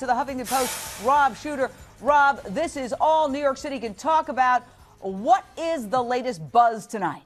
to the Huffington Post, Rob Shuter. Rob, this is all New York City can talk about. What is the latest buzz tonight?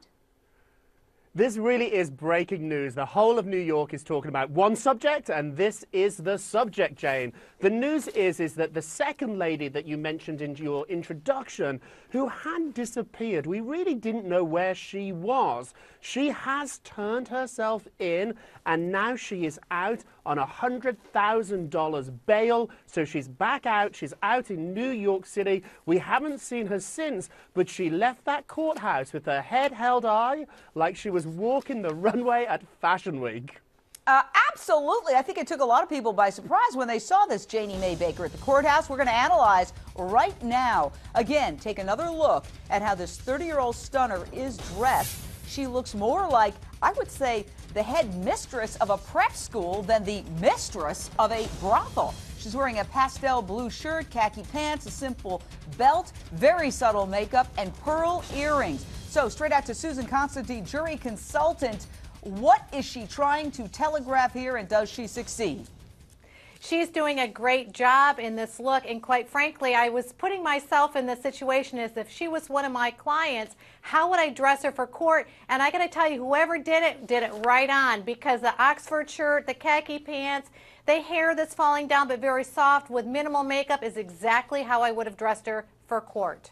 This really is breaking news. The whole of New York is talking about one subject, and this is the subject, Jane. The news is, is that the second lady that you mentioned in your introduction, who had disappeared, we really didn't know where she was. She has turned herself in, and now she is out on a $100,000 bail. So she's back out. She's out in New York City. We haven't seen her since, but she left that courthouse with her head held high like she was was walking the runway at Fashion Week. Uh, absolutely. I think it took a lot of people by surprise when they saw this Janie Mae Baker at the courthouse. We're going to analyze right now. Again, take another look at how this 30 year old stunner is dressed. She looks more like, I would say, the head mistress of a prep school than the mistress of a brothel. She's wearing a pastel blue shirt, khaki pants, a simple belt, very subtle makeup, and pearl earrings. So, straight out to Susan Constantine, jury consultant. What is she trying to telegraph here, and does she succeed? She's doing a great job in this look, and quite frankly, I was putting myself in the situation as if she was one of my clients. How would I dress her for court? And I got to tell you, whoever did it did it right on because the Oxford shirt, the khaki pants, the hair that's falling down but very soft with minimal makeup is exactly how I would have dressed her for court.